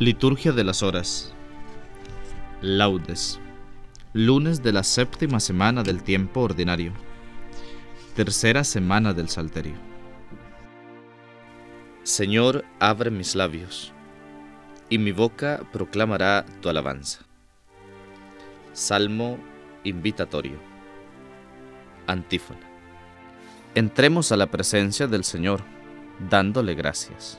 Liturgia de las Horas. Laudes. Lunes de la séptima semana del tiempo ordinario. Tercera semana del Salterio. Señor, abre mis labios, y mi boca proclamará tu alabanza. Salmo invitatorio. Antífona. Entremos a la presencia del Señor, dándole gracias.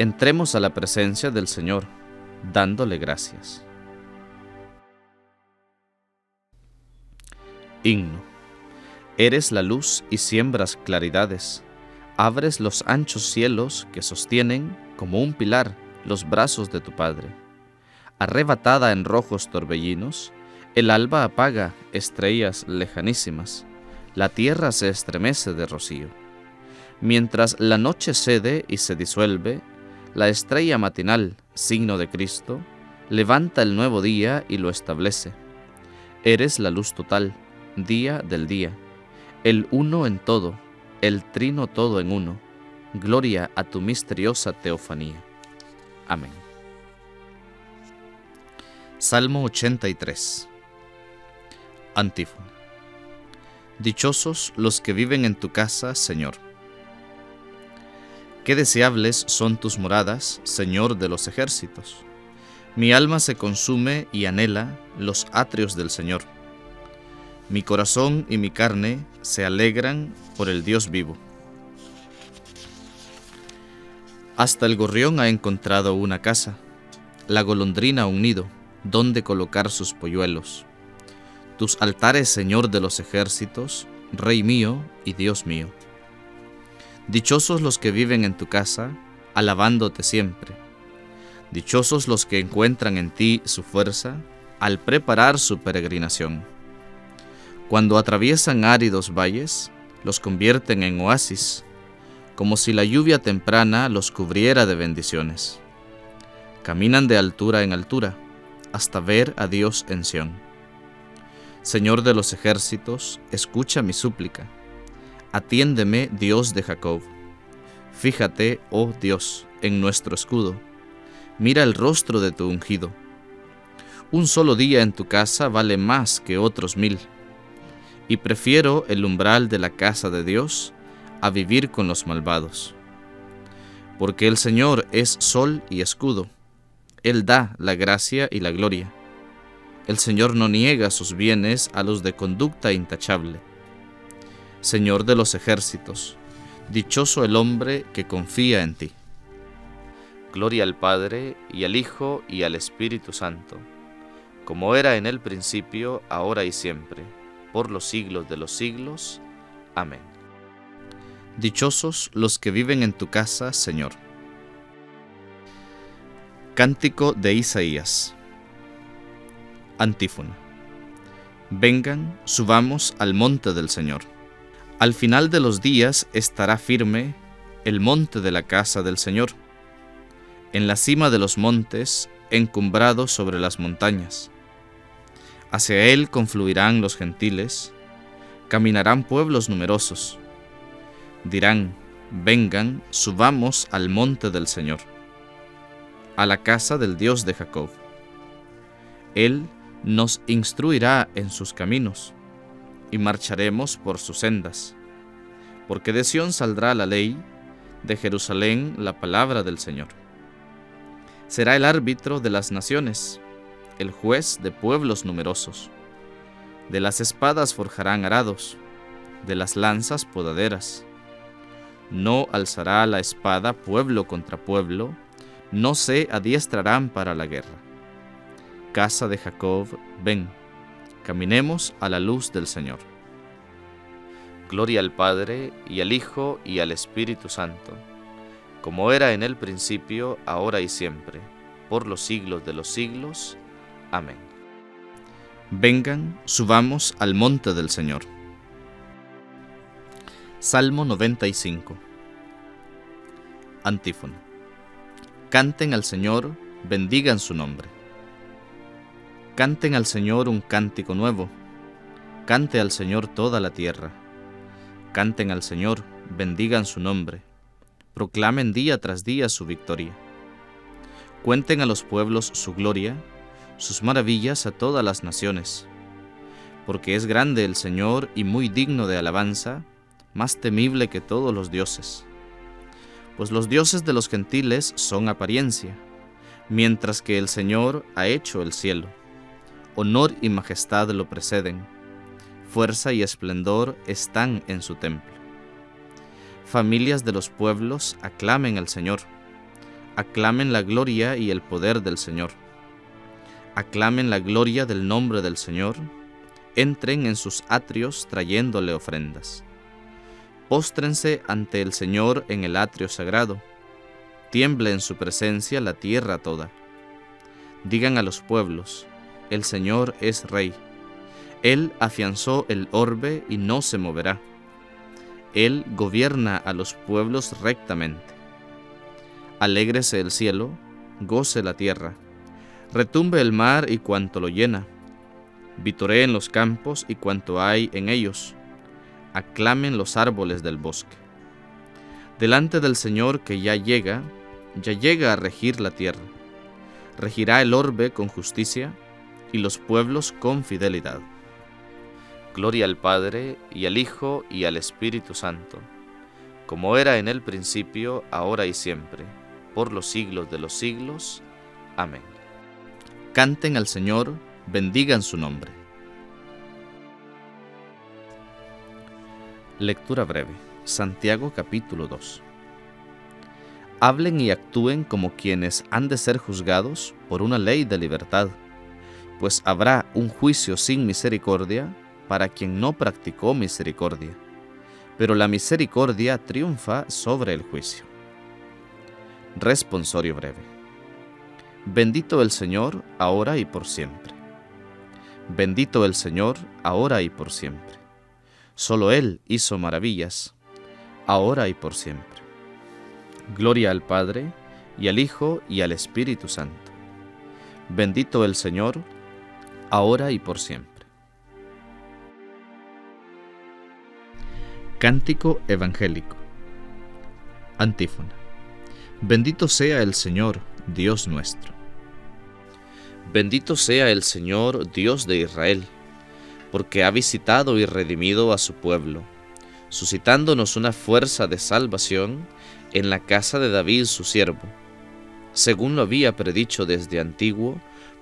Entremos a la presencia del Señor, dándole gracias. Himno. Eres la luz y siembras claridades. Abres los anchos cielos que sostienen, como un pilar, los brazos de tu Padre. Arrebatada en rojos torbellinos, el alba apaga estrellas lejanísimas. La tierra se estremece de rocío. Mientras la noche cede y se disuelve, la estrella matinal, signo de Cristo, levanta el nuevo día y lo establece. Eres la luz total, día del día, el uno en todo, el trino todo en uno. Gloria a tu misteriosa teofanía. Amén. Salmo 83. Antífona. Dichosos los que viven en tu casa, Señor Qué deseables son tus moradas, Señor de los ejércitos. Mi alma se consume y anhela los atrios del Señor. Mi corazón y mi carne se alegran por el Dios vivo. Hasta el gorrión ha encontrado una casa, la golondrina un nido, donde colocar sus polluelos. Tus altares, Señor de los ejércitos, Rey mío y Dios mío. Dichosos los que viven en tu casa, alabándote siempre. Dichosos los que encuentran en ti su fuerza al preparar su peregrinación. Cuando atraviesan áridos valles, los convierten en oasis, como si la lluvia temprana los cubriera de bendiciones. Caminan de altura en altura, hasta ver a Dios en Sión. Señor de los ejércitos, escucha mi súplica Atiéndeme, Dios de Jacob. Fíjate, oh Dios, en nuestro escudo. Mira el rostro de tu ungido. Un solo día en tu casa vale más que otros mil. Y prefiero el umbral de la casa de Dios a vivir con los malvados. Porque el Señor es sol y escudo. Él da la gracia y la gloria. El Señor no niega sus bienes a los de conducta intachable Señor de los ejércitos, dichoso el hombre que confía en ti. Gloria al Padre, y al Hijo, y al Espíritu Santo, como era en el principio, ahora y siempre, por los siglos de los siglos. Amén. Dichosos los que viven en tu casa, Señor. Cántico de Isaías. Antífona. Vengan, subamos al monte del Señor al final de los días estará firme el monte de la casa del Señor. En la cima de los montes encumbrado sobre las montañas. Hacia él confluirán los gentiles, caminarán pueblos numerosos. Dirán, vengan, subamos al monte del Señor, a la casa del Dios de Jacob. Él nos instruirá en sus caminos, y marcharemos por sus sendas, porque de Sión saldrá la ley, de Jerusalén la palabra del Señor. Será el árbitro de las naciones, el juez de pueblos numerosos. De las espadas forjarán arados, de las lanzas podaderas. No alzará la espada pueblo contra pueblo, no se adiestrarán para la guerra. Casa de Jacob, ven, caminemos a la luz del Señor. Gloria al Padre, y al Hijo, y al Espíritu Santo, como era en el principio, ahora y siempre, por los siglos de los siglos. Amén. Vengan, subamos al monte del Señor. Salmo 95 Antífono Canten al Señor, bendigan su nombre. Canten al Señor un cántico nuevo. Cante al Señor toda la tierra Canten al Señor, bendigan su nombre, proclamen día tras día su victoria. Cuenten a los pueblos su gloria, sus maravillas a todas las naciones. Porque es grande el Señor y muy digno de alabanza, más temible que todos los dioses. Pues los dioses de los gentiles son apariencia, mientras que el Señor ha hecho el cielo. Honor y majestad lo preceden fuerza y esplendor están en su templo. Familias de los pueblos aclamen al Señor, aclamen la gloria y el poder del Señor, aclamen la gloria del nombre del Señor, entren en sus atrios trayéndole ofrendas. Póstrense ante el Señor en el atrio sagrado, tiemble en su presencia la tierra toda. Digan a los pueblos, el Señor es Rey él afianzó el orbe y no se moverá. Él gobierna a los pueblos rectamente. Alégrese el cielo, goce la tierra, retumbe el mar y cuanto lo llena, vitoreen los campos y cuanto hay en ellos, aclamen los árboles del bosque. Delante del Señor que ya llega, ya llega a regir la tierra, regirá el orbe con justicia y los pueblos con fidelidad. Gloria al Padre, y al Hijo, y al Espíritu Santo, como era en el principio, ahora y siempre, por los siglos de los siglos. Amén. Canten al Señor, bendigan su nombre. Lectura breve. Santiago capítulo 2. Hablen y actúen como quienes han de ser juzgados por una ley de libertad, pues habrá un juicio sin misericordia para quien no practicó misericordia, pero la misericordia triunfa sobre el juicio. Responsorio breve. Bendito el Señor, ahora y por siempre. Bendito el Señor, ahora y por siempre. Solo Él hizo maravillas, ahora y por siempre. Gloria al Padre, y al Hijo, y al Espíritu Santo. Bendito el Señor, ahora y por siempre. Cántico Evangélico. Antífona. Bendito sea el Señor, Dios nuestro. Bendito sea el Señor, Dios de Israel, porque ha visitado y redimido a su pueblo, suscitándonos una fuerza de salvación en la casa de David su siervo, según lo había predicho desde antiguo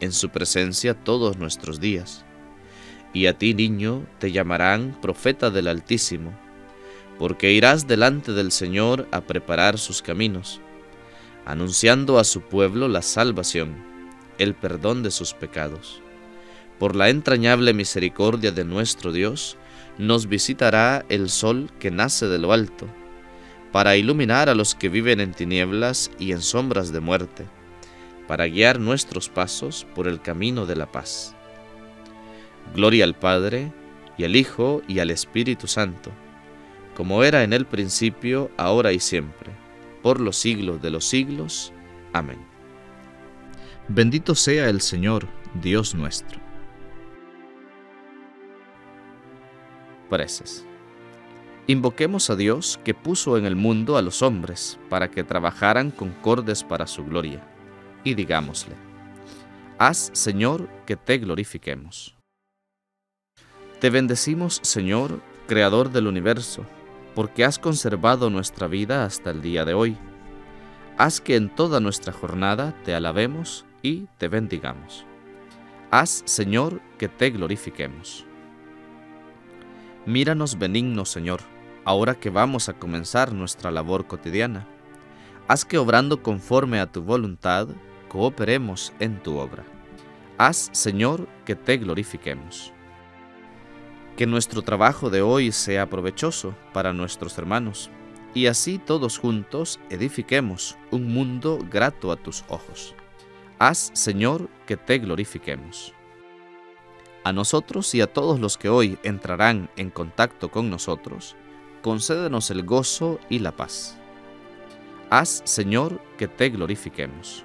en su presencia todos nuestros días. Y a ti, niño, te llamarán profeta del Altísimo porque irás delante del Señor a preparar sus caminos, anunciando a su pueblo la salvación, el perdón de sus pecados. Por la entrañable misericordia de nuestro Dios, nos visitará el sol que nace de lo alto, para iluminar a los que viven en tinieblas y en sombras de muerte, para guiar nuestros pasos por el camino de la paz. Gloria al Padre, y al Hijo, y al Espíritu Santo, como era en el principio, ahora y siempre, por los siglos de los siglos. Amén. Bendito sea el Señor, Dios nuestro. Preces. Invoquemos a Dios que puso en el mundo a los hombres para que trabajaran concordes para su gloria, y digámosle, Haz, Señor, que te glorifiquemos. Te bendecimos, Señor, Creador del universo, porque has conservado nuestra vida hasta el día de hoy. Haz que en toda nuestra jornada te alabemos y te bendigamos. Haz, Señor, que te glorifiquemos. Míranos benigno, Señor, ahora que vamos a comenzar nuestra labor cotidiana. Haz que obrando conforme a tu voluntad, cooperemos en tu obra. Haz, Señor, que te glorifiquemos. Que nuestro trabajo de hoy sea provechoso para nuestros hermanos, y así todos juntos edifiquemos un mundo grato a tus ojos. Haz, Señor, que te glorifiquemos. A nosotros y a todos los que hoy entrarán en contacto con nosotros, concédenos el gozo y la paz. Haz, Señor, que te glorifiquemos.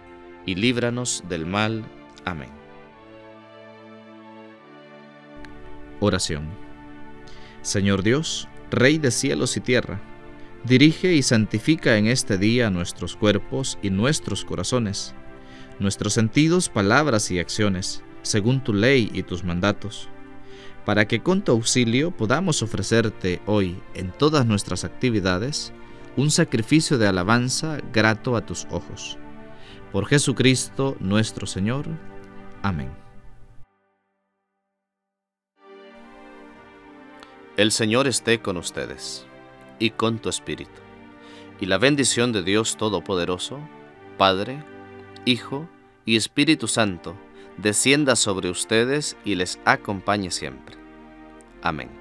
y líbranos del mal. Amén. Oración. Señor Dios, Rey de cielos y tierra, dirige y santifica en este día nuestros cuerpos y nuestros corazones, nuestros sentidos, palabras y acciones, según tu ley y tus mandatos, para que con tu auxilio podamos ofrecerte hoy en todas nuestras actividades un sacrificio de alabanza grato a tus ojos por Jesucristo nuestro Señor. Amén. El Señor esté con ustedes y con tu espíritu. Y la bendición de Dios Todopoderoso, Padre, Hijo y Espíritu Santo, descienda sobre ustedes y les acompañe siempre. Amén.